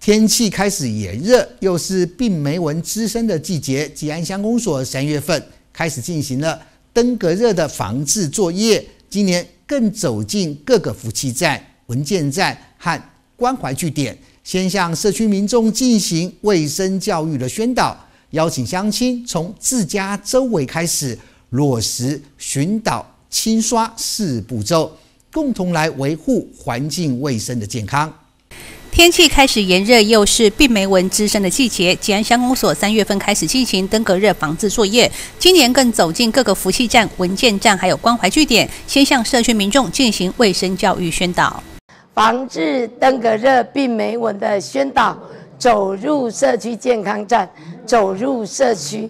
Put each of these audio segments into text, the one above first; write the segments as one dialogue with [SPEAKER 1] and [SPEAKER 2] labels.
[SPEAKER 1] 天气开始炎热，又是病媒蚊滋生的季节。吉安乡公所三月份开始进行了登革热的防治作业，今年更走进各个服务站、文件站和关怀据点，先向社区民众进行卫生教育的宣导，邀请乡亲从自家周围开始落实寻导、清刷四步骤，共同来维护环境卫生的健康。
[SPEAKER 2] 天气开始炎热，又是病媒蚊滋生的季节。吉安乡公所三月份开始进行登革热防治作业，今年更走进各个服务站、文件站，还有关怀据点，先向社区民众进行卫生教育宣导，
[SPEAKER 3] 防治登革热病媒蚊的宣导。走入社区健康站，走入社区，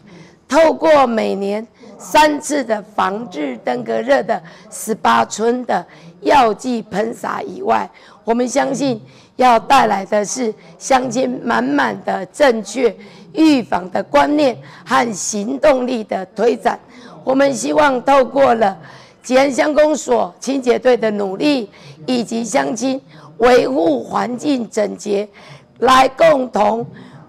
[SPEAKER 3] 透过每年三次的防治登革热的十八村的药剂喷洒以外，我们相信。要带来的是乡亲满满的正确预防的观念和行动力的推展。我们希望透过了吉安乡公所清洁队的努力，以及乡亲维护环境整洁，来共同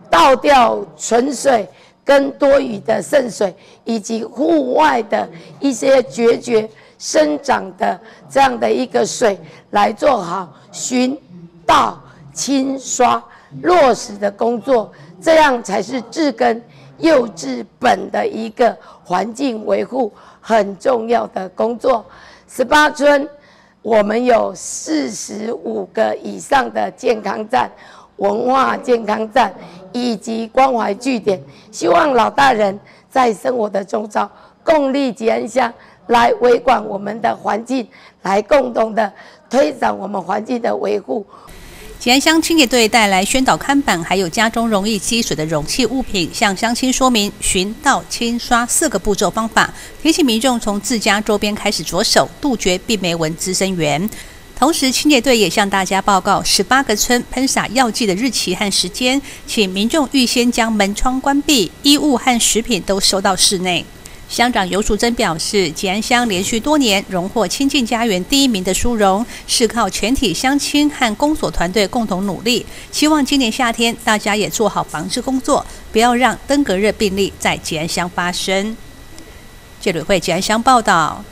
[SPEAKER 3] 倒掉纯水跟多余的渗水，以及户外的一些决绝生长的这样的一个水，来做好巡。到清刷落实的工作，这样才是治根又治本的一个环境维护很重要的工作。十八村，我们有四十五个以上的健康站、文化健康站以及关怀据点，希望老大人在生活的周遭共力吉安乡，来维管我们的环境，来共同的推展我们环境的维护。
[SPEAKER 2] 吉安乡清洁队带来宣导看板，还有家中容易积水的容器物品，向乡亲说明寻道清刷四个步骤方法，提醒民众从自家周边开始着手，杜绝病媒蚊滋生源。同时，清洁队也向大家报告十八个村喷洒药剂的日期和时间，请民众预先将门窗关闭，衣物和食品都收到室内。乡长尤淑珍表示，吉安乡连续多年荣获亲近家园第一名的殊荣，是靠全体乡亲和公所团队共同努力。希望今年夏天大家也做好防治工作，不要让登革热病例在吉安乡发生。记者会吉安乡报道。